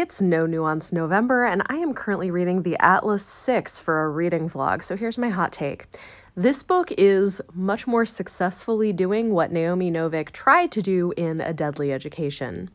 It's No Nuance November, and I am currently reading The Atlas Six for a reading vlog. So here's my hot take. This book is much more successfully doing what Naomi Novik tried to do in A Deadly Education.